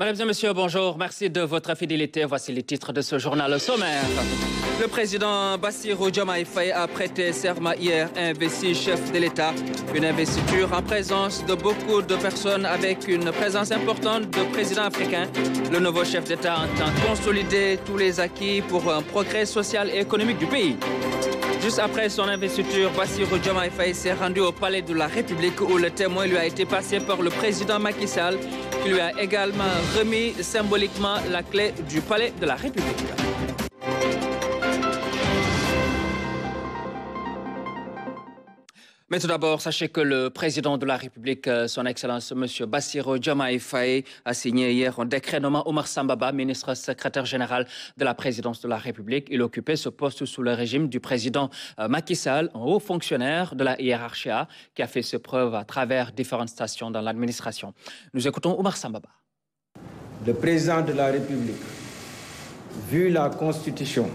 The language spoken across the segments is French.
Mesdames et messieurs, bonjour. Merci de votre fidélité. Voici les titres de ce journal sommaire. Le président Bassirou Diomaye Faye a prêté serment hier investi chef de l'État. Une investiture en présence de beaucoup de personnes avec une présence importante de présidents africains. Le nouveau chef d'État entend consolider tous les acquis pour un progrès social et économique du pays. Juste après son investiture, Bassirou Diomaye Faye s'est rendu au palais de la République où le témoin lui a été passé par le président Macky Sall qui lui a également remis symboliquement la clé du palais de la République. Mais tout d'abord, sachez que le président de la République, euh, son Excellence M. Bassiro Diomaye Faye, a signé hier un décret nommant Omar Sambaba, ministre secrétaire général de la présidence de la République. Il occupait ce poste sous le régime du président euh, Macky Sall, un haut fonctionnaire de la hiérarchie qui a fait ses preuves à travers différentes stations dans l'administration. Nous écoutons Omar Sambaba. Le président de la République, vu la Constitution,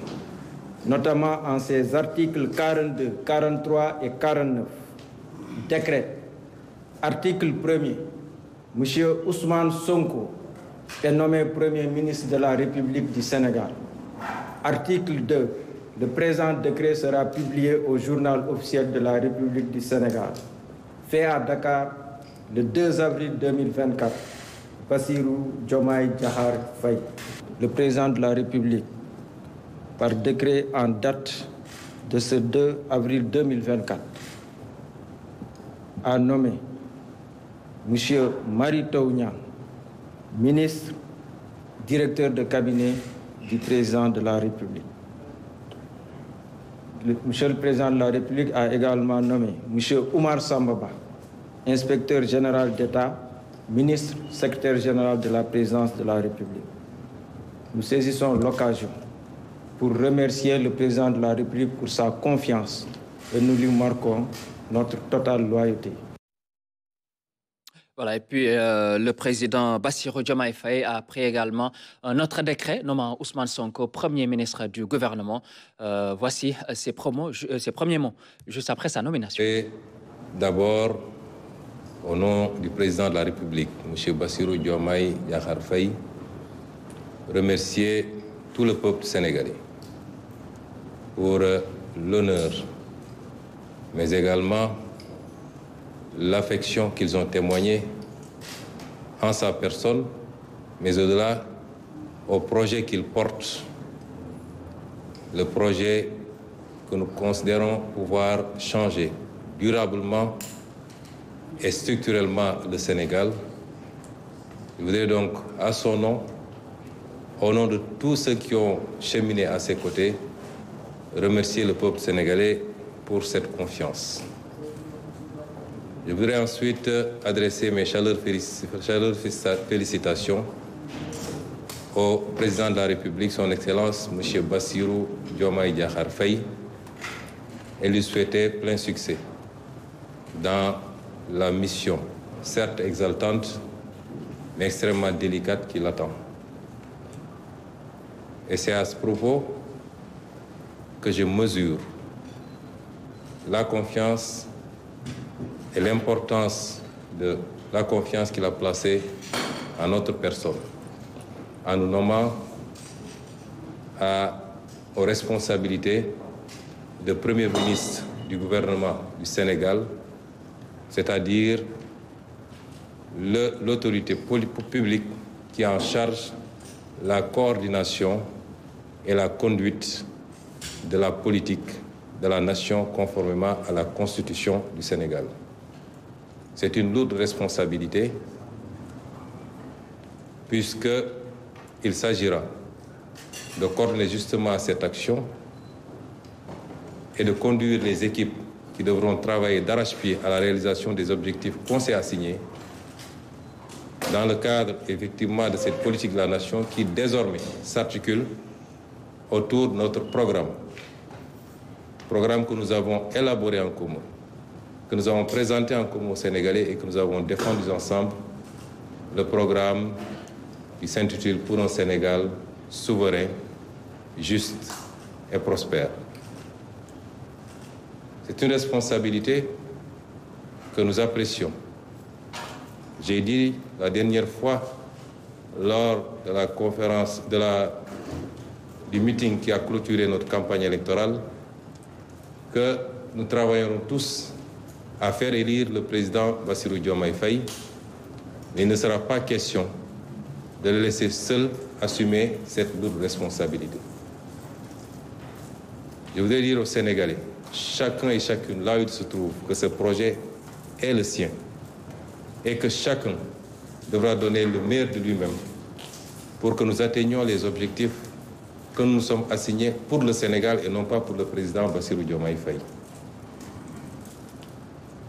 notamment en ses articles 42, 43 et 49, décret. Article 1er. M. Ousmane Sonko est nommé Premier ministre de la République du Sénégal. Article 2. Le présent décret sera publié au journal officiel de la République du Sénégal. Fait à Dakar le 2 avril 2024. Bassirou Diomaye Djahar Faye, le président de la République, par décret en date de ce 2 avril 2024 a nommé M. Marie Niang, ministre, directeur de cabinet du président de la République. Monsieur le Président de la République a également nommé M. Oumar Sambaba, inspecteur général d'État, ministre, secrétaire général de la présidence de la République. Nous saisissons l'occasion pour remercier le président de la République pour sa confiance et nous lui marquons notre totale loyauté. Voilà, et puis euh, le président Bassirou Diomaye Faye a pris également un autre décret nommant Ousmane Sonko Premier ministre du gouvernement. Euh, voici ses, promos, ses premiers mots juste après sa nomination. D'abord, au nom du président de la République, M. Bassirou Diomaye Yakhar Faye, remercier tout le peuple sénégalais pour l'honneur, mais également l'affection qu'ils ont témoigné en sa personne, mais au-delà au projet qu'ils portent, le projet que nous considérons pouvoir changer durablement et structurellement le Sénégal. Je voudrais donc, à son nom, au nom de tous ceux qui ont cheminé à ses côtés, remercier le peuple sénégalais pour cette confiance. Je voudrais ensuite adresser mes chaleureuses félicitations au président de la République, son Excellence, M. Bassirou Diomaye Diakhar et lui souhaiter plein succès dans la mission, certes exaltante, mais extrêmement délicate qui l'attend. Et c'est à ce propos que je mesure la confiance et l'importance de la confiance qu'il a placée en notre personne, en nous nommant aux responsabilités de Premier ministre du gouvernement du Sénégal, c'est-à-dire l'autorité publique qui en charge la coordination et la conduite de la politique de la nation conformément à la Constitution du Sénégal. C'est une lourde responsabilité puisqu'il s'agira de coordonner justement cette action et de conduire les équipes qui devront travailler d'arrache-pied à la réalisation des objectifs qu'on s'est assignés dans le cadre effectivement de cette politique de la nation qui désormais s'articule autour de notre programme. Programme que nous avons élaboré en commun, que nous avons présenté en commun aux Sénégalais et que nous avons défendu ensemble, le programme qui s'intitule Pour un Sénégal souverain, juste et prospère. C'est une responsabilité que nous apprécions. J'ai dit la dernière fois lors de la conférence, de la, du meeting qui a clôturé notre campagne électorale, que nous travaillerons tous à faire élire le président Bassirou Diomaye Faye, mais il ne sera pas question de le laisser seul assumer cette lourde responsabilité. Je voudrais dire aux Sénégalais, chacun et chacune, là où il se trouve, que ce projet est le sien et que chacun devra donner le meilleur de lui-même pour que nous atteignions les objectifs que nous sommes assignés pour le Sénégal et non pas pour le président Bassirou Diomaye Faye.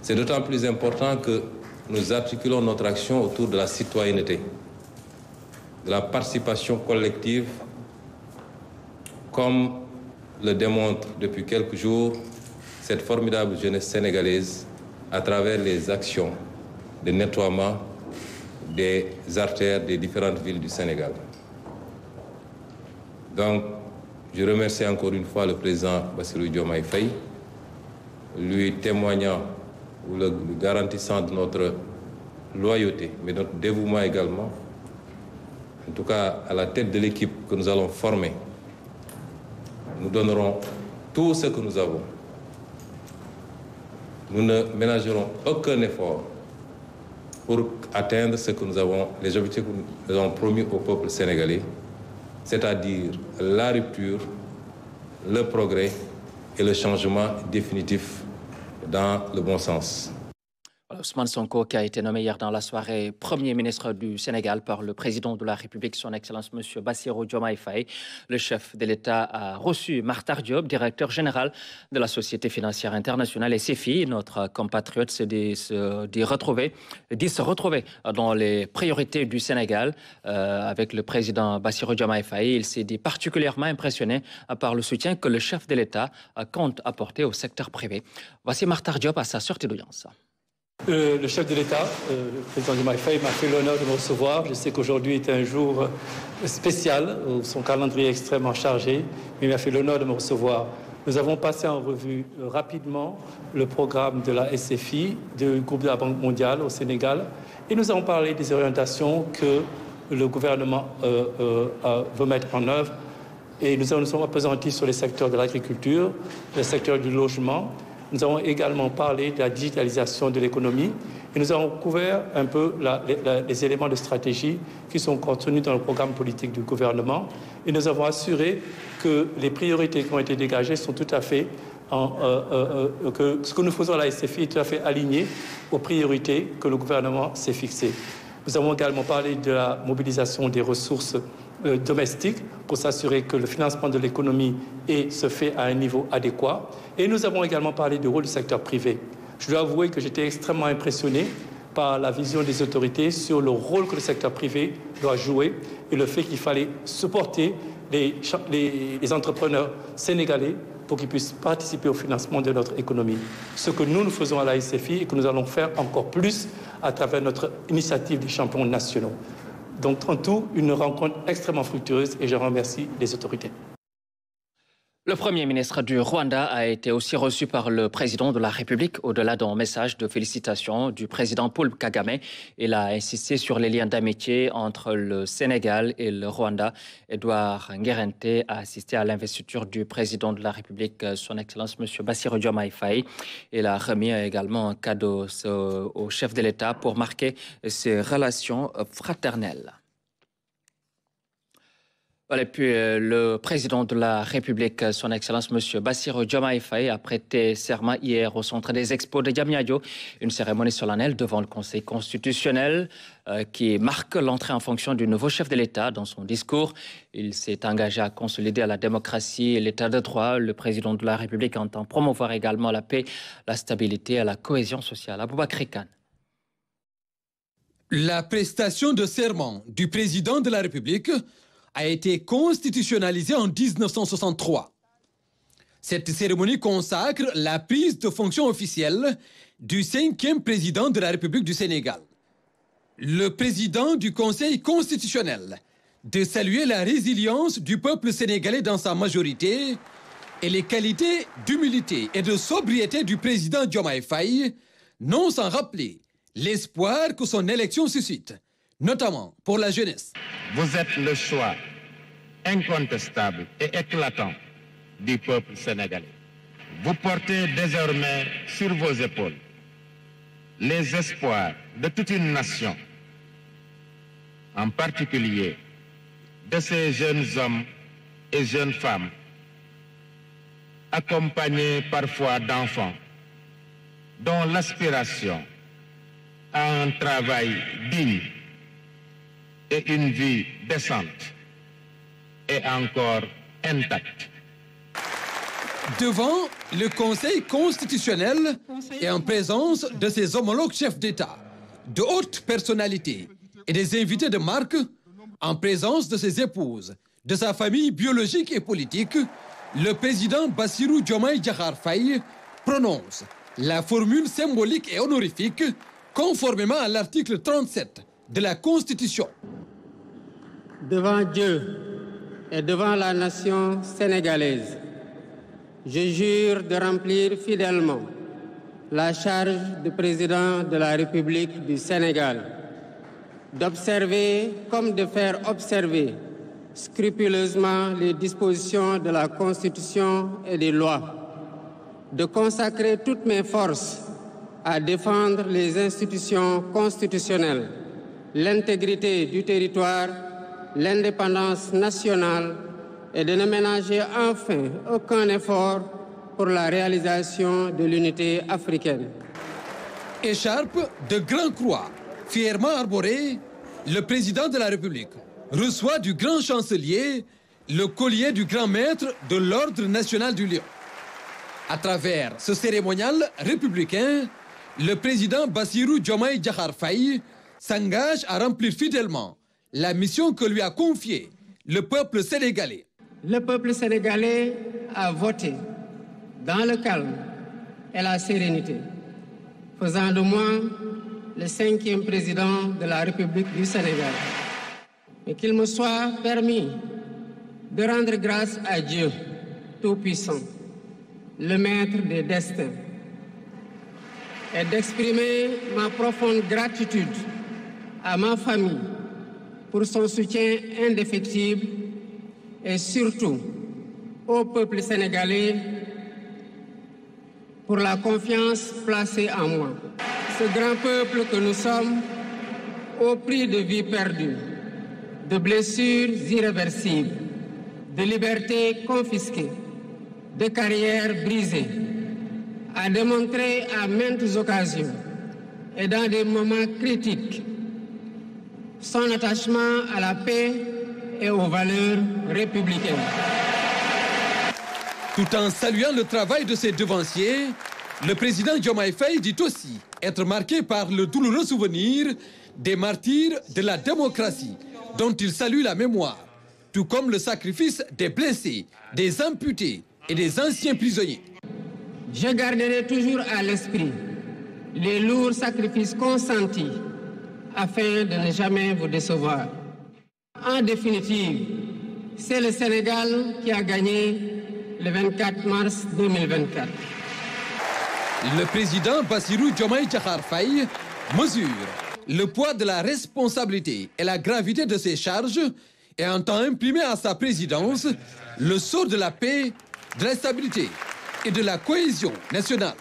C'est d'autant plus important que nous articulons notre action autour de la citoyenneté, de la participation collective, comme le démontre depuis quelques jours cette formidable jeunesse sénégalaise à travers les actions de nettoiement des artères des différentes villes du Sénégal. Donc, je remercie encore une fois le président Bassirou Diomaye Faye, lui témoignant ou le garantissant de notre loyauté, mais notre dévouement également, en tout cas à la tête de l'équipe que nous allons former. Nous donnerons tout ce que nous avons. Nous ne ménagerons aucun effort pour atteindre ce que nous avons, les objectifs que nous avons promis au peuple sénégalais, c'est-à-dire la rupture, le progrès et le changement définitif dans le bon sens. Ousmane Sonko, qui a été nommé hier dans la soirée Premier ministre du Sénégal par le président de la République, son Excellence M. Bassirou Diomaye Faye. Le chef de l'État a reçu Martar Diop, directeur général de la Société financière internationale, et filles. Notre compatriote s'est dit, retrouver, se retrouver dans les priorités du Sénégal euh, avec le président Bassirou Diomaye Faye. Il s'est dit particulièrement impressionné par le soutien que le chef de l'État compte apporter au secteur privé. Voici Martar Diop à sa sortie d'audience. Euh, le chef de l'État, euh, le président du Faye, m'a fait l'honneur de me recevoir. Je sais qu'aujourd'hui est un jour spécial, où son calendrier est extrêmement chargé, mais il m'a fait l'honneur de me recevoir. Nous avons passé en revue euh, rapidement le programme de la SFI, du groupe de la Banque mondiale au Sénégal, et nous avons parlé des orientations que le gouvernement veut mettre en œuvre. Et nous nous sommes représentés sur les secteurs de l'agriculture, le secteur du logement, nous avons également parlé de la digitalisation de l'économie et nous avons couvert un peu les éléments de stratégie qui sont contenus dans le programme politique du gouvernement et nous avons assuré que les priorités qui ont été dégagées sont tout à fait euh, euh, euh, que ce que nous faisons à la SFI est tout à fait aligné aux priorités que le gouvernement s'est fixées. Nous avons également parlé de la mobilisation des ressources domestiques pour s'assurer que le financement de l'économie se fait à un niveau adéquat. Et nous avons également parlé du rôle du secteur privé. Je dois avouer que j'étais extrêmement impressionné par la vision des autorités sur le rôle que le secteur privé doit jouer et le fait qu'il fallait supporter les, les, entrepreneurs sénégalais pour qu'ils puissent participer au financement de notre économie. Ce que nous, nous faisons à la SFI et que nous allons faire encore plus à travers notre initiative des champions nationaux. Donc, en tout, une rencontre extrêmement fructueuse et je remercie les autorités. Le Premier ministre du Rwanda a été aussi reçu par le président de la République au-delà d'un message de félicitations du président Paul Kagame. Il a insisté sur les liens d'amitié entre le Sénégal et le Rwanda. Edouard Nguerente a assisté à l'investiture du président de la République, son Excellence M. Bassirou Diomaye Faye. Il a remis également un cadeau au chef de l'État pour marquer ses relations fraternelles. Puis, euh, le président de la République, son Excellence M. Bassirou Diomaye Faye, a prêté serment hier au centre des expos de Diamniadio, une cérémonie solennelle devant le Conseil constitutionnel euh, qui marque l'entrée en fonction du nouveau chef de l'État. Dans son discours, il s'est engagé à consolider la démocratie et l'État de droit. Le président de la République entend promouvoir également la paix, la stabilité et la cohésion sociale. Aboubakri. La prestation de serment du président de la République a été constitutionnalisée en 1963. Cette cérémonie consacre la prise de fonction officielle du cinquième président de la République du Sénégal. Le président du Conseil constitutionnel de saluer la résilience du peuple sénégalais dans sa majorité et les qualités d'humilité et de sobriété du président Diomaye Faye, non sans rappeler l'espoir que son élection suscite notamment pour la jeunesse. Vous êtes le choix incontestable et éclatant du peuple sénégalais. Vous portez désormais sur vos épaules les espoirs de toute une nation, en particulier de ces jeunes hommes et jeunes femmes, accompagnés parfois d'enfants, dont l'aspiration à un travail digne et une vie décente est encore intacte. Devant le Conseil constitutionnel et en présence de ses homologues chefs d'État, de hautes personnalités et des invités de marque, en présence de ses épouses, de sa famille biologique et politique, le président Bassirou Diomaye Diakhar Faye prononce la formule symbolique et honorifique conformément à l'article 37 de la Constitution. Devant Dieu et devant la nation sénégalaise, je jure de remplir fidèlement la charge de président de la République du Sénégal, d'observer comme de faire observer scrupuleusement les dispositions de la Constitution et des lois, de consacrer toutes mes forces à défendre les institutions constitutionnelles, l'intégrité du territoire, l'indépendance nationale et de ne ménager enfin aucun effort pour la réalisation de l'unité africaine. Écharpe de Grand Croix, fièrement arborée, le président de la République reçoit du grand chancelier le collier du grand maître de l'Ordre national du Lion. À travers ce cérémonial républicain, le président Bassirou Diomaye Diakhar Faye s'engage à remplir fidèlement la mission que lui a confiée le peuple sénégalais. Le peuple sénégalais a voté dans le calme et la sérénité, faisant de moi le cinquième président de la République du Sénégal. Et qu'il me soit permis de rendre grâce à Dieu Tout-Puissant, le Maître des destins, et d'exprimer ma profonde gratitude à ma famille pour son soutien indéfectible et surtout au peuple sénégalais pour la confiance placée en moi. Ce grand peuple que nous sommes, au prix de vies perdues, de blessures irréversibles, de libertés confisquées, de carrières brisées, a démontré à maintes occasions et dans des moments critiques son attachement à la paix et aux valeurs républicaines. Tout en saluant le travail de ses devanciers, le président Diomaye Faye dit aussi être marqué par le douloureux souvenir des martyrs de la démocratie dont il salue la mémoire, tout comme le sacrifice des blessés, des amputés et des anciens prisonniers. Je garderai toujours à l'esprit les lourds sacrifices consentis afin de ne jamais vous décevoir. En définitive, c'est le Sénégal qui a gagné le 24 mars 2024. Le président Bassirou Diomaye Diakhar Faye mesure le poids de la responsabilité et la gravité de ses charges et entend imprimer à sa présidence le sort de la paix, de la stabilité et de la cohésion nationale.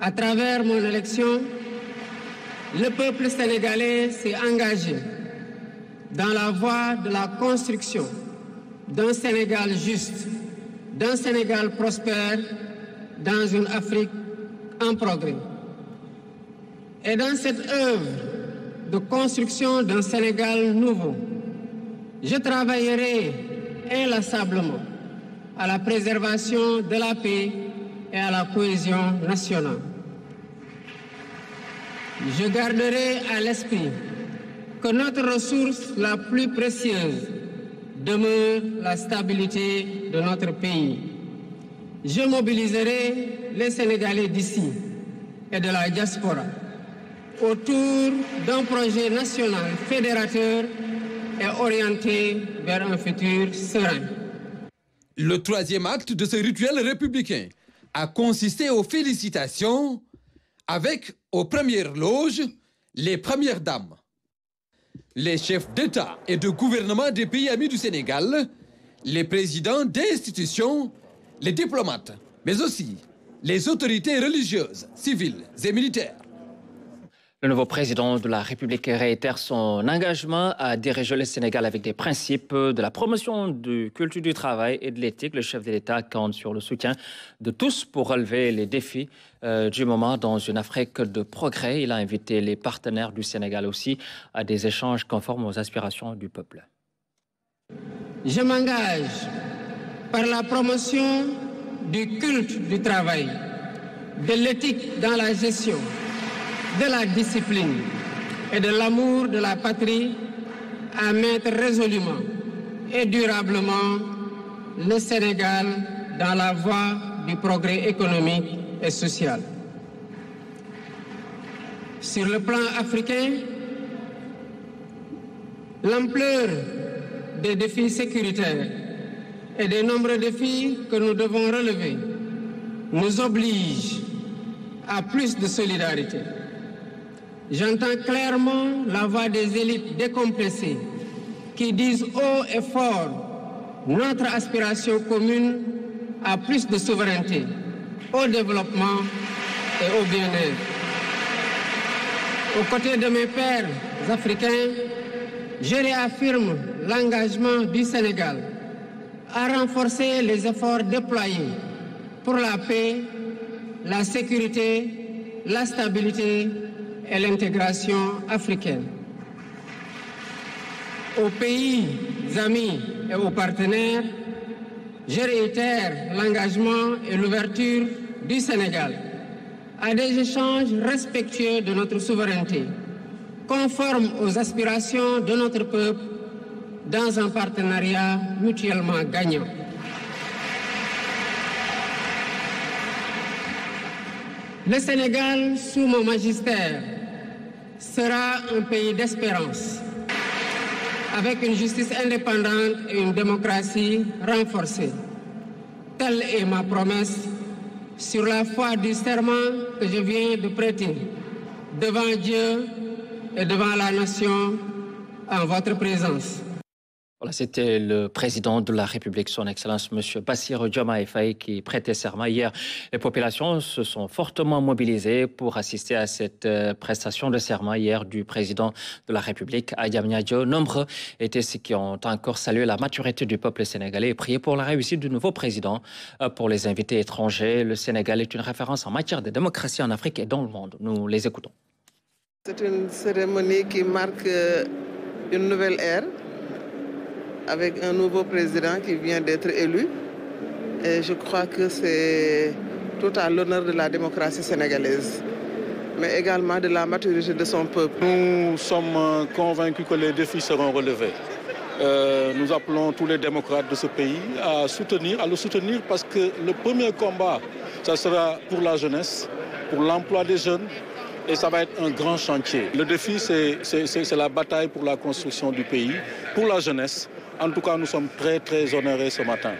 À travers mon élection, le peuple sénégalais s'est engagé dans la voie de la construction d'un Sénégal juste, d'un Sénégal prospère, dans une Afrique en progrès. Et dans cette œuvre de construction d'un Sénégal nouveau, je travaillerai inlassablement à la préservation de la paix et à la cohésion nationale. Je garderai à l'esprit que notre ressource la plus précieuse demeure la stabilité de notre pays. Je mobiliserai les Sénégalais d'ici et de la diaspora autour d'un projet national fédérateur et orienté vers un futur serein. Le troisième acte de ce rituel républicain a consisté aux félicitations avec, aux premières loges, les premières dames. les chefs d'État et de gouvernement des pays amis du Sénégal, les présidents d'institutions, les diplomates, mais aussi les autorités religieuses, civiles et militaires. Le nouveau président de la République réitère son engagement à diriger le Sénégal avec des principes de la promotion du culture du travail et de l'éthique. Le chef de l'État compte sur le soutien de tous pour relever les défis euh, du moment dans une Afrique de progrès. Il a invité les partenaires du Sénégal aussi à des échanges conformes aux aspirations du peuple. Je m'engage par la promotion du culte du travail, de l'éthique dans la gestion de la discipline et de l'amour de la patrie à mettre résolument et durablement le Sénégal dans la voie du progrès économique et social. Sur le plan africain, l'ampleur des défis sécuritaires et des nombreux défis que nous devons relever nous oblige à plus de solidarité. J'entends clairement la voix des élites décompressées qui disent haut et fort notre aspiration commune à plus de souveraineté, au développement et au bien-être. Aux côtés de mes pères africains, je réaffirme l'engagement du Sénégal à renforcer les efforts déployés pour la paix, la sécurité, la stabilité et l'intégration africaine. Aux pays amis et aux partenaires, je réitère l'engagement et l'ouverture du Sénégal à des échanges respectueux de notre souveraineté, conformes aux aspirations de notre peuple dans un partenariat mutuellement gagnant. Le Sénégal, sous mon magistère, sera un pays d'espérance, avec une justice indépendante et une démocratie renforcée. Telle est ma promesse sur la foi du serment que je viens de prêter devant Dieu et devant la nation en votre présence. C'était le président de la République, son Excellence, M. Bassir Diomaye Faye, qui prêtait serment hier. Les populations se sont fortement mobilisées pour assister à cette euh, prestation de serment hier du président de la République, Ayam Niadio. Nombreux étaient ceux qui ont encore salué la maturité du peuple sénégalais et prié pour la réussite du nouveau président. Euh, pour les invités étrangers, le Sénégal est une référence en matière de démocratie en Afrique et dans le monde. Nous les écoutons. C'est une cérémonie qui marque euh, une nouvelle ère avec un nouveau président qui vient d'être élu. Et je crois que c'est tout à l'honneur de la démocratie sénégalaise, mais également de la maturité de son peuple. Nous sommes convaincus que les défis seront relevés. Euh, nous appelons tous les démocrates de ce pays à soutenir, à le soutenir parce que le premier combat, ça sera pour la jeunesse, pour l'emploi des jeunes, et ça va être un grand chantier. Le défi, c'est la bataille pour la construction du pays, pour la jeunesse, en tout cas, nous sommes très, très honorés ce matin.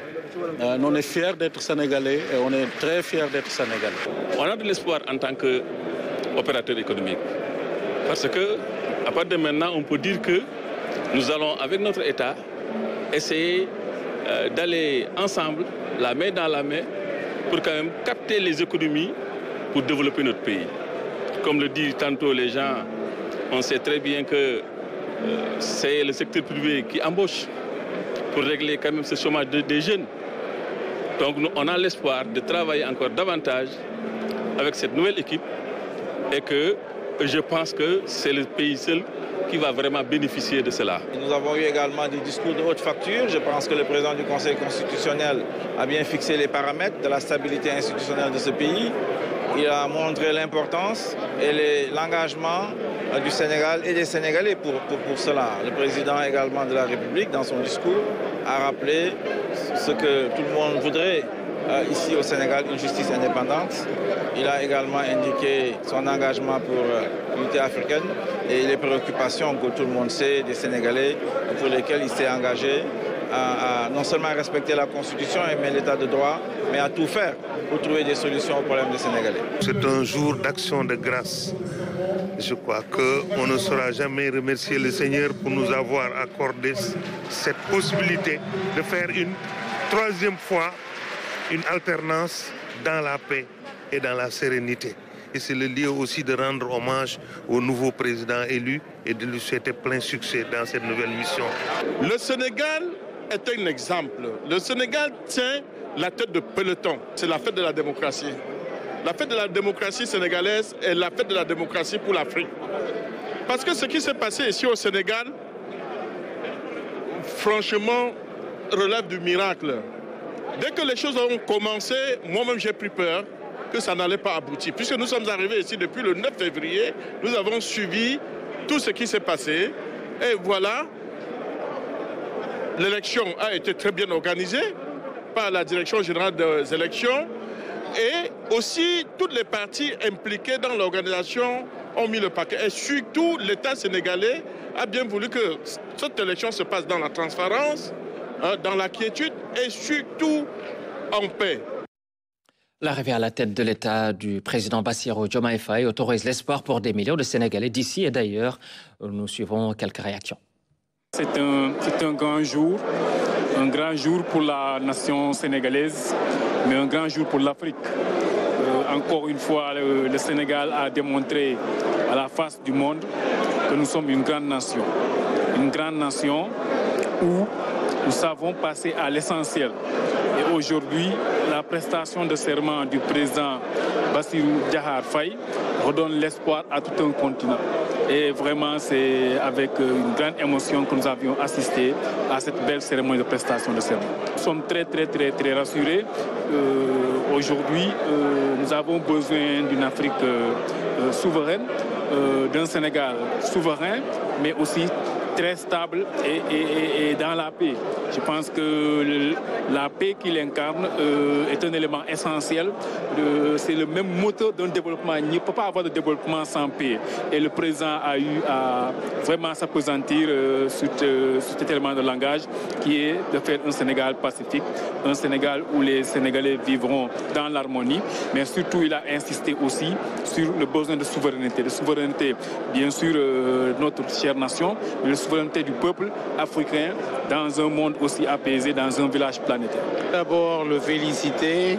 Euh, on est fiers d'être Sénégalais et on est très fiers d'être Sénégalais. On a de l'espoir en tant qu'opérateur économique. Parce que, à partir de maintenant, on peut dire que nous allons, avec notre État, essayer euh, d'aller ensemble, la main dans la main, pour quand même capter les économies pour développer notre pays. Comme le disent tantôt les gens, on sait très bien que euh, c'est le secteur privé qui embauche pour régler quand même ce chômage des jeunes. Donc on a l'espoir de travailler encore davantage avec cette nouvelle équipe et que je pense que c'est le pays seul qui va vraiment bénéficier de cela. Nous avons eu également des discours de haute facture. Je pense que le président du Conseil constitutionnel a bien fixé les paramètres de la stabilité institutionnelle de ce pays. Il a montré l'importance et l'engagement euh, du Sénégal et des Sénégalais pour, cela. Le président également de la République, dans son discours, a rappelé ce que tout le monde voudrait euh, ici au Sénégal, une justice indépendante. Il a également indiqué son engagement pour euh, l'unité africaine et les préoccupations que tout le monde sait des Sénégalais pour lesquelles il s'est engagé à, non seulement respecter la Constitution et l'état de droit, mais à tout faire pour trouver des solutions aux problèmes des Sénégalais. C'est un jour d'action de grâce Je crois qu'on ne saura jamais remercier le Seigneur pour nous avoir accordé cette possibilité de faire une troisième fois une alternance dans la paix et dans la sérénité. Et c'est le lieu aussi de rendre hommage au nouveau président élu et de lui souhaiter plein succès dans cette nouvelle mission. Le Sénégal est un exemple. Le Sénégal tient la tête de peloton. C'est la fête de la démocratie. La fête de la démocratie sénégalaise est la fête de la démocratie pour l'Afrique. Parce que ce qui s'est passé ici au Sénégal, franchement, relève du miracle. Dès que les choses ont commencé, moi-même j'ai pris peur que ça n'allait pas aboutir. Puisque nous sommes arrivés ici depuis le 9 février, nous avons suivi tout ce qui s'est passé. Et voilà, l'élection a été très bien organisée par la Direction générale des élections. Et aussi, toutes les parties impliquées dans l'organisation ont mis le paquet. Et surtout, l'État sénégalais a bien voulu que cette élection se passe dans la transparence, hein, dans la quiétude et surtout en paix. L'arrivée à la tête de l'État du président Bassirou Diomaye Faye autorise l'espoir pour des millions de Sénégalais d'ici et d'ailleurs. Nous suivons quelques réactions. C'est un, un, grand jour, un grand jour pour la nation sénégalaise, mais un grand jour pour l'Afrique. Euh, encore une fois, le, Sénégal a démontré à la face du monde que nous sommes une grande nation. Une grande nation où nous savons passer à l'essentiel. Et aujourd'hui, la prestation de serment du président Bassirou Djahar Faye redonne l'espoir à tout un continent. Et vraiment, c'est avec une grande émotion que nous avions assisté à cette belle cérémonie de prestation de serment. Nous sommes très, très, très, très rassurés. Euh, aujourd'hui, euh, nous avons besoin d'une Afrique euh, souveraine, d'un Sénégal souverain, mais aussi très stable et, dans la paix. Je pense que le, la paix qu'il incarne euh, est un élément essentiel. C'est le même moteur d'un développement. Il ne peut pas avoir de développement sans paix. Et le président a eu à vraiment s'apesantir euh, sur, euh, sur, cet élément de langage qui est de faire un Sénégal pacifique, un Sénégal où les Sénégalais vivront dans l'harmonie. Mais surtout, il a insisté aussi sur le besoin de souveraineté. De souveraineté, bien sûr, euh, notre chère nation, mais souveraineté du peuple africain dans un monde aussi apaisé, dans un village planétaire. D'abord, le féliciter,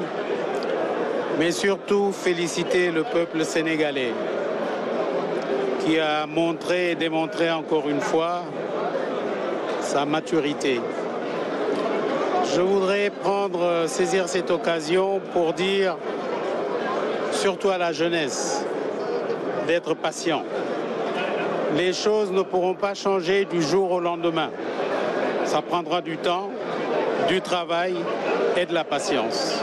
mais surtout féliciter le peuple sénégalais qui a montré et démontré encore une fois sa maturité. Je voudrais prendre, saisir cette occasion pour dire, surtout à la jeunesse, d'être patient. Les choses ne pourront pas changer du jour au lendemain. Ça prendra du temps, du travail et de la patience.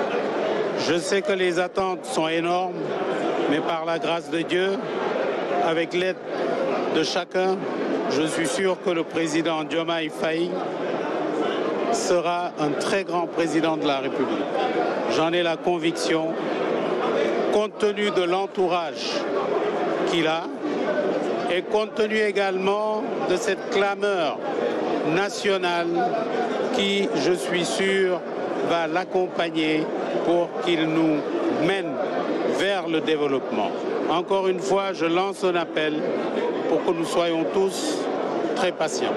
Je sais que les attentes sont énormes, mais par la grâce de Dieu, avec l'aide de chacun, je suis sûr que le président Diomaye Faye sera un très grand président de la République. J'en ai la conviction, compte tenu de l'entourage qu'il a et compte tenu également de cette clameur nationale qui, je suis sûr, va l'accompagner pour qu'il nous mène vers le développement. Encore une fois, je lance un appel pour que nous soyons tous très patients.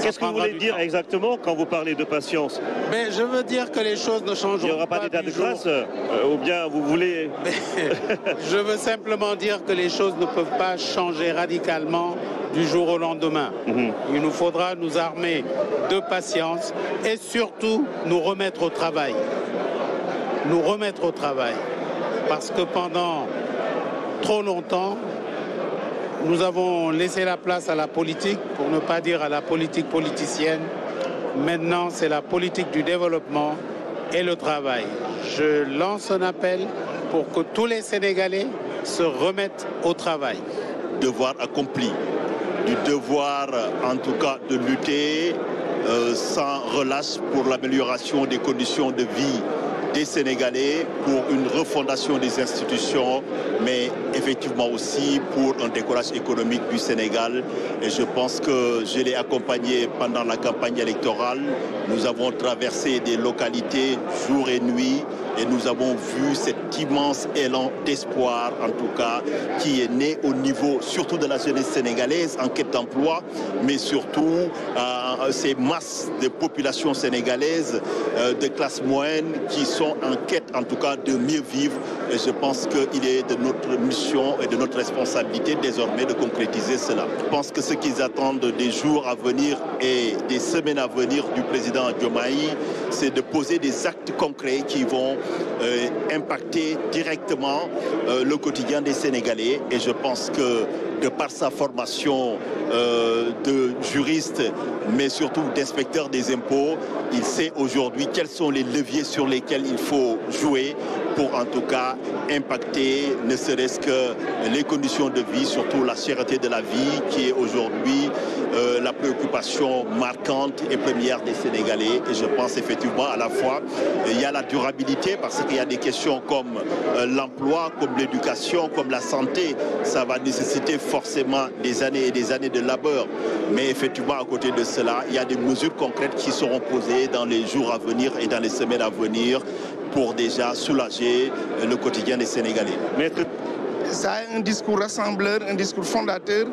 Qu'est-ce que vous voulez dire temps. exactement quand vous parlez de patience Mais Je veux dire que les choses ne changeront pas. Il n'y aura pas, pas d'état de grâce euh, Ou bien vous voulez. je veux simplement dire que les choses ne peuvent pas changer radicalement du jour au lendemain. -hmm. Il nous faudra nous armer de patience et surtout nous remettre au travail. Nous remettre au travail. Parce que pendant trop longtemps, nous avons laissé la place à la politique, pour ne pas dire à la politique politicienne. Maintenant, c'est la politique du développement et le travail. Je lance un appel pour que tous les Sénégalais se remettent au travail. Devoir accompli, du devoir en tout cas de lutter euh, sans relâche pour l'amélioration des conditions de vie des Sénégalais pour une refondation des institutions, mais effectivement aussi pour un décollage économique du Sénégal. Je pense que je l'ai accompagné pendant la campagne électorale. Nous avons traversé des localités jour et nuit et nous avons vu cet immense élan d'espoir, en tout cas, qui est né au niveau surtout de la jeunesse sénégalaise en quête d'emploi, mais surtout euh, ces masses de population sénégalaise euh, de classe moyenne qui sont en quête, en tout cas, de mieux vivre. Et je pense qu'il est de notre mission et de notre responsabilité désormais de concrétiser cela. Je pense que ce qu'ils attendent des jours à venir et des semaines à venir du président Diomaye, c'est de poser des actes concrets qui vont euh, impacter directement euh, le quotidien des Sénégalais. Et je pense que de par sa formation euh, de juriste, mais surtout d'inspecteur des impôts, il sait aujourd'hui quels sont les leviers sur lesquels il faut jouer pour en tout cas impacter ne serait-ce que les conditions de vie, surtout la cherté de la vie qui est aujourd'hui euh, la préoccupation marquante et première des Sénégalais. Et je pense effectivement à la fois, il y a la durabilité parce qu'il y a des questions comme euh, l'emploi, comme l'éducation, comme la santé. Ça va nécessiter forcément des années et des années de labeur. Mais effectivement, à côté de cela, il y a des mesures concrètes qui seront posées dans les jours à venir et dans les semaines à venir pour déjà soulager le quotidien des Sénégalais. Ça a un discours rassembleur, un discours fondateur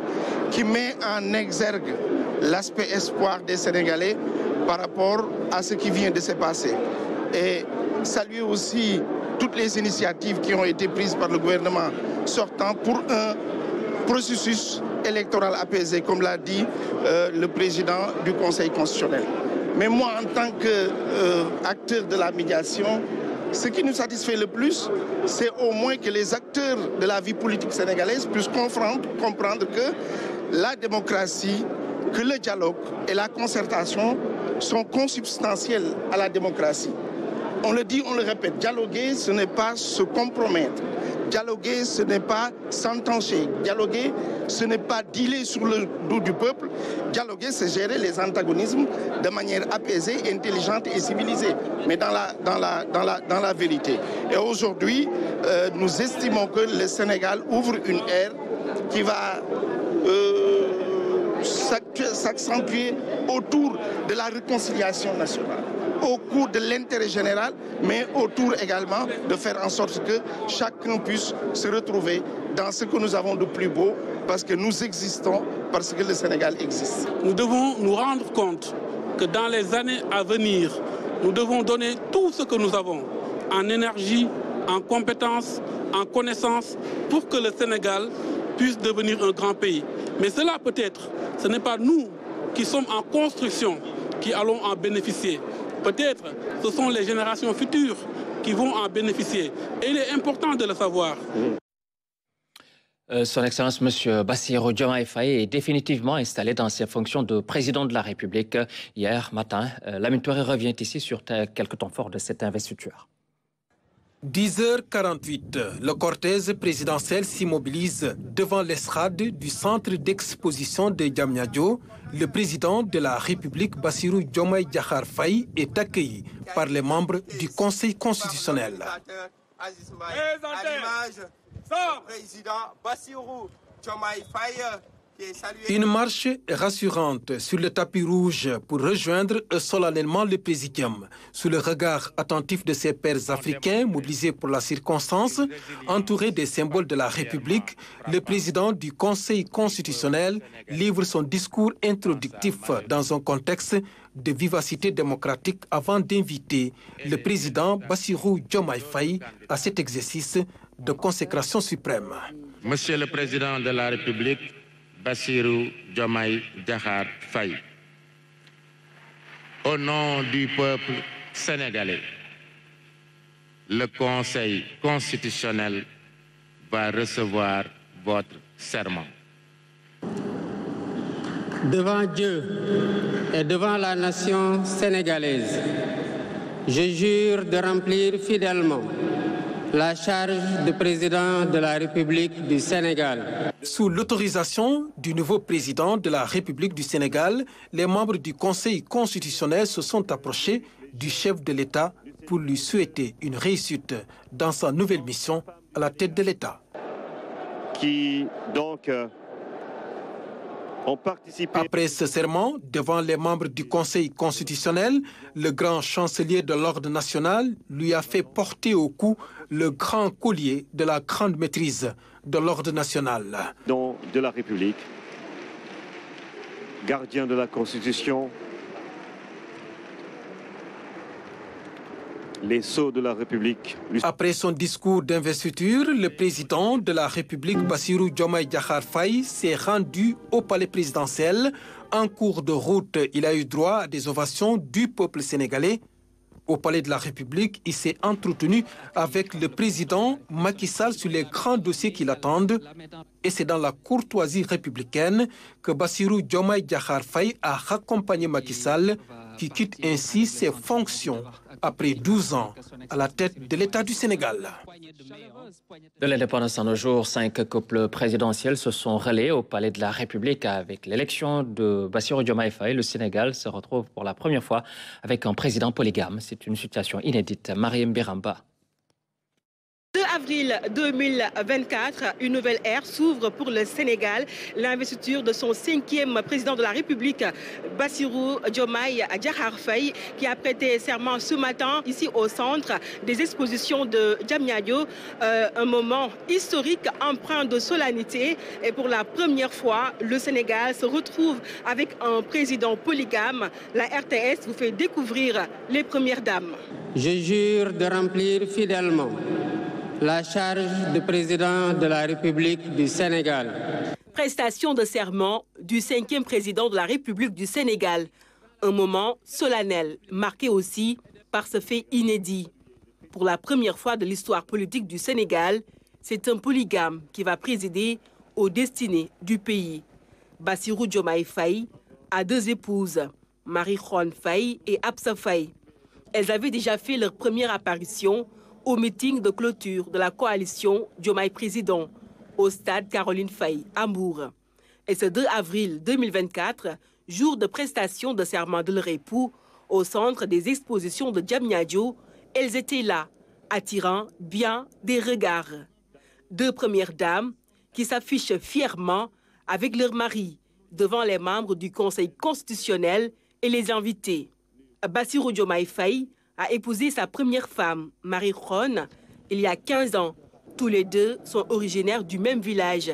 qui met en exergue l'aspect espoir des Sénégalais par rapport à ce qui vient de se passer. Et saluer aussi toutes les initiatives qui ont été prises par le gouvernement sortant pour un processus électoral apaisé, comme l'a dit euh, le président du Conseil constitutionnel. Mais moi, en tant qu'acteur de la médiation, ce qui nous satisfait le plus, c'est au moins que les acteurs de la vie politique sénégalaise puissent comprendre, comprendre que la démocratie, que le dialogue et la concertation sont consubstantiels à la démocratie. On le dit, on le répète, dialoguer, ce n'est pas se compromettre. Dialoguer, ce n'est pas s'entancher. Dialoguer, ce n'est pas dealer sur le dos du peuple. Dialoguer, c'est gérer les antagonismes de manière apaisée, intelligente et civilisée, mais dans la, vérité. Et aujourd'hui, euh, nous estimons que le Sénégal ouvre une ère qui va euh, s'accentuer autour de la réconciliation nationale au cours de l'intérêt général, mais autour également de faire en sorte que chacun puisse se retrouver dans ce que nous avons de plus beau, parce que nous existons, parce que le Sénégal existe. Nous devons nous rendre compte que dans les années à venir, nous devons donner tout ce que nous avons en énergie, en compétences, en connaissances, pour que le Sénégal puisse devenir un grand pays. Mais cela peut-être, ce n'est pas nous qui sommes en construction qui allons en bénéficier. Peut-être ce sont les générations futures qui vont en bénéficier. Et il est important de le savoir. Euh, son Excellence, M. Bassirou Diomaye Faye est définitivement installé dans ses fonctions de président de la République. Hier matin, euh, la revient ici sur quelques temps forts de cette investiture. 10h48, le cortège présidentiel s'immobilise devant l'estrade du centre d'exposition de Djamnyadjo. Le président de la République, Bassirou Diomaye Diakhar Faye, est accueilli par les membres du Conseil constitutionnel. président Bassirou Diomaye Faye une marche rassurante sur le tapis rouge pour rejoindre solennellement le présidium. Sous le regard attentif de ses pairs africains mobilisés pour la circonstance, entouré des symboles de la République, le président du Conseil constitutionnel livre son discours introductif dans un contexte de vivacité démocratique avant d'inviter le président Bassirou Diomaye Faye à cet exercice de consécration suprême. Monsieur le président de la République, Bassirou Diomaye Diakhar Faye. Au nom du peuple sénégalais, le Conseil constitutionnel va recevoir votre serment. Devant Dieu et devant la nation sénégalaise, je jure de remplir fidèlement la charge de président de la République du Sénégal. Sous l'autorisation du nouveau président de la République du Sénégal, les membres du Conseil constitutionnel se sont approchés du chef de l'État pour lui souhaiter une réussite dans sa nouvelle mission à la tête de l'État. Qui donc ont participé. Après ce serment, devant les membres du Conseil constitutionnel, le grand chancelier de l'Ordre national lui a fait porter au cou le grand collier de la grande maîtrise de l'Ordre national. Don de la République, gardien de la Constitution, les sceaux de la République. Après son discours d'investiture, le président de la République, Bassirou Diomaye Diakhar Faye, s'est rendu au palais présidentiel. En cours de route, il a eu droit à des ovations du peuple sénégalais. Au palais de la République, il s'est entretenu avec le président Macky Sall sur les grands dossiers qui l'attendent. Et c'est dans la courtoisie républicaine que Bassirou Diomaye Diakhar Faye a accompagné Macky Sall, qui quitte ainsi ses fonctions après 12 ans à la tête de l'État du Sénégal. De l'indépendance en nos jours, cinq couples présidentiels se sont relayés au palais de la République avec l'élection de Bassirou Diomaye Faye. Le Sénégal se retrouve pour la première fois avec un président polygame. C'est une situation inédite. Mariam Biramba. 2 avril 2024, une nouvelle ère s'ouvre pour le Sénégal. L'investiture de son cinquième président de la République, Bassirou Diomaye Diakhar Faye, qui a prêté serment ce matin ici au centre des expositions de Diamniadio. Euh, un moment historique empreint de solennité. Et pour la première fois, le Sénégal se retrouve avec un président polygame. La RTS vous fait découvrir les premières dames. Je jure de remplir fidèlement la charge de président de la République du Sénégal. Prestation de serment du cinquième président de la République du Sénégal. Un moment solennel, marqué aussi par ce fait inédit. Pour la première fois de l'histoire politique du Sénégal, c'est un polygame qui va présider aux destinées du pays. Bassirou Diomaye Faye a deux épouses, Marie-Juan Faye et Absa Faye. Elles avaient déjà fait leur première apparition au meeting de clôture de la coalition Diomaye Président au stade Caroline Faye, à Mour. Et ce 2 avril 2024, jour de prestation de serment de leur époux au centre des expositions de Diamniadio, elles étaient là, attirant bien des regards. Deux premières dames qui s'affichent fièrement avec leur mari devant les membres du Conseil constitutionnel et les invités. Bassirou Diomaye Faye a épousé sa première femme, Marie Ron, il y a 15 ans. Tous les deux sont originaires du même village.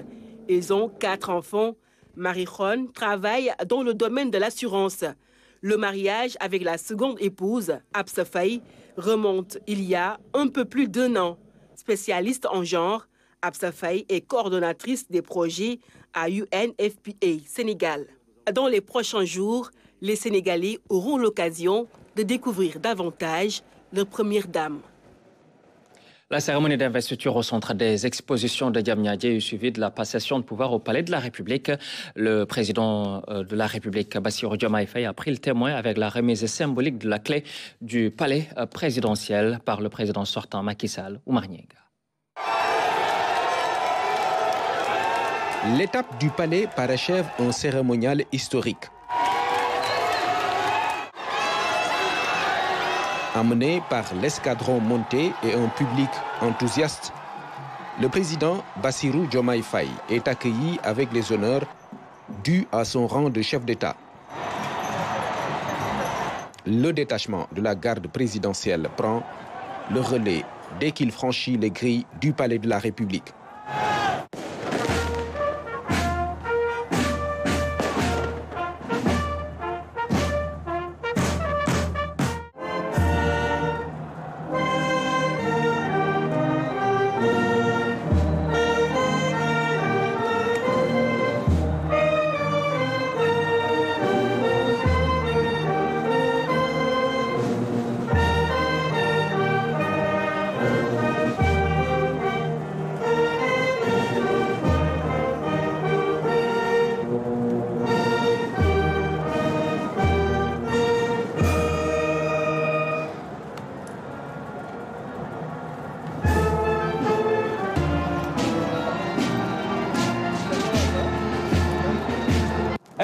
Ils ont quatre enfants. Marie Ron travaille dans le domaine de l'assurance. Le mariage avec la seconde épouse, Absa Faye, remonte il y a un peu plus d'un an. Spécialiste en genre, Absa Faye est coordonnatrice des projets à UNFPA Sénégal. Dans les prochains jours, les Sénégalais auront l'occasion de découvrir davantage leur première dame. La cérémonie d'investiture au centre des expositions de Diamniadia est suivie de la passation de pouvoir au Palais de la République. Le président de la République, Bassirou Diomaye Faye, a pris le témoin avec la remise symbolique de la clé du palais présidentiel par le président sortant Macky Sall ou. L'étape du palais parachève un cérémonial historique. Amené par l'escadron monté et un public enthousiaste, le président Bassirou Diomaye Faye est accueilli avec les honneurs dus à son rang de chef d'État. Le détachement de la garde présidentielle prend le relais dès qu'il franchit les grilles du palais de la République.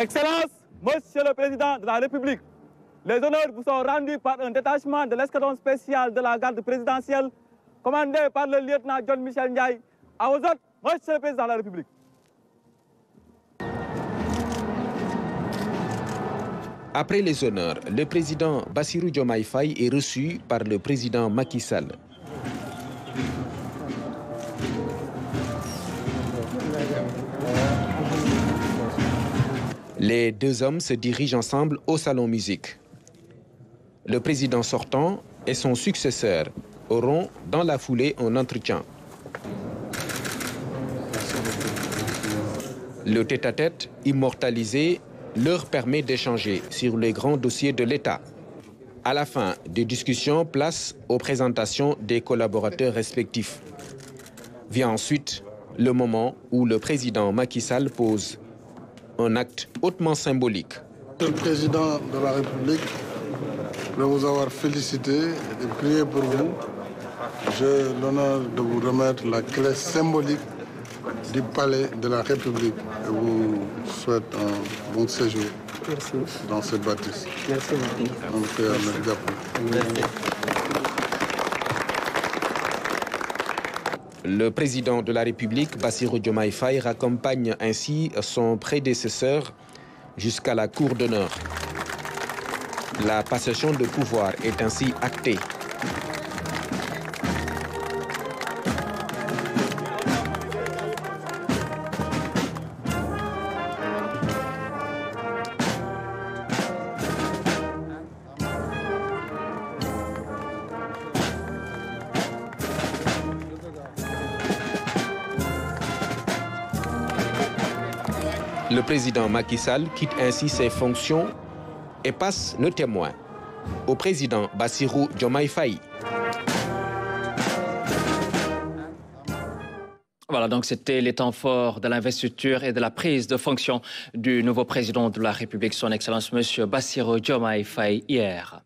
Excellence, Monsieur le Président de la République, les honneurs vous sont rendus par un détachement de l'escadron spécial de la garde présidentielle commandé par le lieutenant John Michel Ndiaye. À vos autres, Monsieur le Président de la République. Après les honneurs, le président Bassirou Diomaye Faye est reçu par le président Macky Sall. Les deux hommes se dirigent ensemble au salon musique. Le président sortant et son successeur auront dans la foulée un entretien. Le tête-à-tête immortalisé leur permet d'échanger sur les grands dossiers de l'État. À la fin des discussions, place aux présentations des collaborateurs respectifs. Vient ensuite le moment où le président Macky Sall pose un acte hautement symbolique. Monsieur le Président de la République, de vous avoir félicité et prié pour vous. J'ai l'honneur de vous remettre la clé symbolique du palais de la République. Je vous souhaite un bon séjour dans cette bâtisse. Merci Le président de la République, Bassirou Diomaye Faye, raccompagne ainsi son prédécesseur jusqu'à la cour d'honneur. La passation de pouvoir est ainsi actée. Président Macky Sall quitte ainsi ses fonctions et passe le témoin au président Bassirou Diomaye Faye. Voilà, donc c'était les temps forts de l'investiture et de la prise de fonction du nouveau président de la République, son Excellence M. Bassirou Diomaye Faye, hier.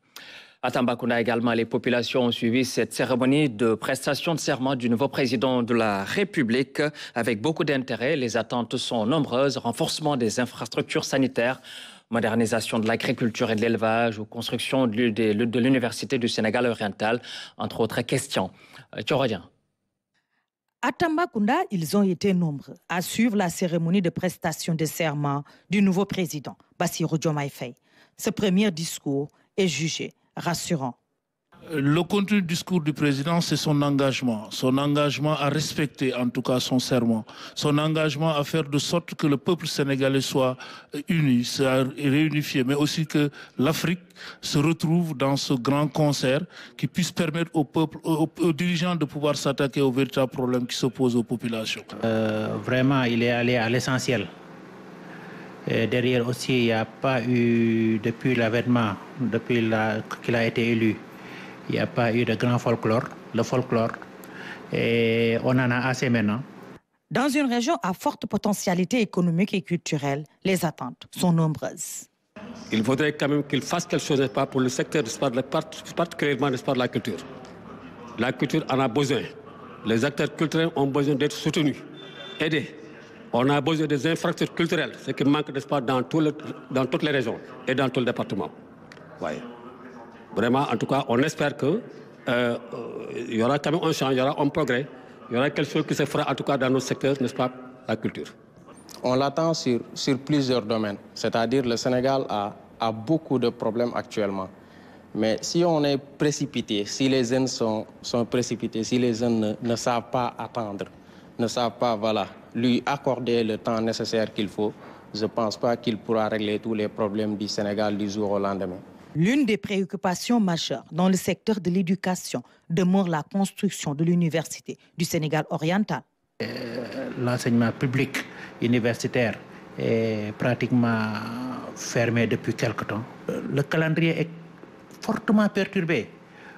À également, les populations ont suivi cette cérémonie de prestation de serment du nouveau président de la République avec beaucoup d'intérêt. Les attentes sont nombreuses. Renforcement des infrastructures sanitaires, modernisation de l'agriculture et de l'élevage ou construction de l'Université du Sénégal oriental, entre autres questions. Tu reviens. À Tambacounda, ils ont été nombreux à suivre la cérémonie de prestation de serment du nouveau président, Bassirou Diomaye. Ce premier discours est jugé rassurant. Le contenu du discours du président, c'est son engagement. Son engagement à respecter en tout cas son serment. Son engagement à faire de sorte que le peuple sénégalais soit uni, soit réunifié, mais aussi que l'Afrique se retrouve dans ce grand concert qui puisse permettre au peuple, aux, aux dirigeants de pouvoir s'attaquer aux véritables problèmes qui s'opposent aux populations. Euh, vraiment, il est allé à l'essentiel. Et derrière aussi, il n'y a pas eu, depuis l'avènement, depuis qu'il a été élu, il n'y a pas eu de grand folklore, le folklore. Et on en a assez maintenant. Dans une région à forte potentialité économique et culturelle, les attentes sont nombreuses. Il faudrait quand même qu'il fasse quelque chose pas, pour le secteur, particulièrement de la culture. La culture en a besoin. Les acteurs culturels ont besoin d'être soutenus, aidés. On a besoin des infrastructures culturelles, ce qui manque, dans, toutes les régions et dans tout le département. Ouais. Vraiment, en tout cas, on espère qu'il euh, y aura quand même un change, il y aura un progrès, il y aura quelque chose qui se fera, en tout cas, dans nos secteurs, n'est-ce pas, la culture. On l'attend sur, plusieurs domaines, c'est-à-dire le Sénégal a, beaucoup de problèmes actuellement. Mais si on est précipité, si les jeunes sont, sont précipités, si les jeunes ne, ne savent pas attendre, ne savent pas, voilà, lui accorder le temps nécessaire qu'il faut, je ne pense pas qu'il pourra régler tous les problèmes du Sénégal du jour au lendemain. L'une des préoccupations majeures dans le secteur de l'éducation demeure la construction de l'université du Sénégal oriental. Euh, L'enseignement public universitaire est pratiquement fermé depuis quelque temps. Le calendrier est fortement perturbé.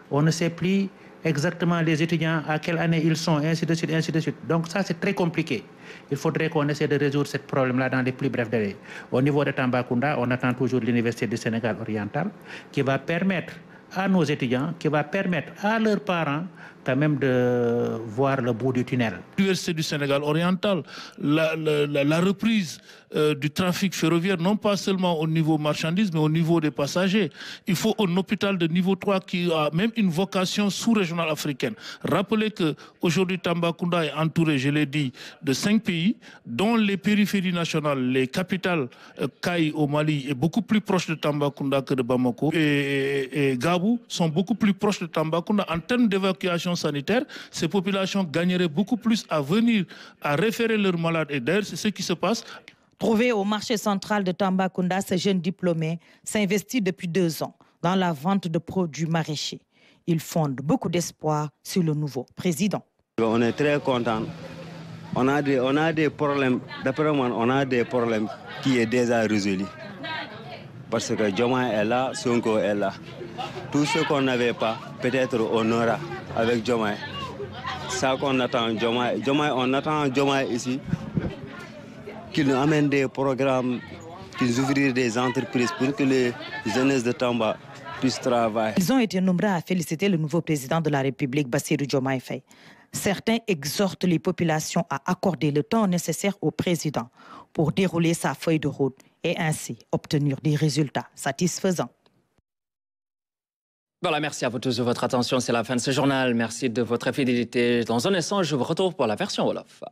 On ne sait plus exactement les étudiants, à quelle année ils sont, ainsi de suite, ainsi de suite. Donc ça, c'est très compliqué. Il faudrait qu'on essaie de résoudre ce problème-là dans les plus brefs délais. Au niveau de Tambacounda, on attend toujours l'Université du Sénégal oriental qui va permettre à nos étudiants, qui va permettre à leurs parents quand même de voir le bout du tunnel. L'Université du Sénégal oriental, la, reprise euh, du trafic ferroviaire, non pas seulement au niveau marchandises, mais au niveau des passagers. Il faut un hôpital de niveau 3 qui a même une vocation sous-régionale africaine. Rappelez qu'aujourd'hui, Tambacounda est entouré, je l'ai dit, de cinq pays, dont les périphéries nationales, les capitales, euh, au Mali est beaucoup plus proche de Tambacounda que de Bamako, et, et Gabou sont beaucoup plus proches de Tambacounda en termes d'évacuation sanitaire, ces populations gagneraient beaucoup plus à venir à référer leurs malades. Et d'ailleurs, c'est ce qui se passe. Trouvé au marché central de Tambacounda, ce jeune diplômé s'investit depuis deux ans dans la vente de produits maraîchers. Il fonde beaucoup d'espoir sur le nouveau président. On est très content. On a des, on a des problèmes, d'après moi, on a des problèmes qui est déjà résolus. Parce que Joma est là, Sonko est là. Tout ce qu'on n'avait pas, peut-être on aura avec Jomai. Ça qu'on attend Jomai. On attend Jomai ici, qu'il nous amène des programmes, qu'il ouvre des entreprises pour que les jeunesses de Tamba puissent travailler. Ils ont été nombreux à féliciter le nouveau président de la République, Bassirou Diomaye Faye. Certains exhortent les populations à accorder le temps nécessaire au président pour dérouler sa feuille de route et ainsi obtenir des résultats satisfaisants. Voilà, merci à vous tous de votre attention. C'est la fin de ce journal. Merci de votre fidélité. Dans un instant, je vous retrouve pour la version Wolof.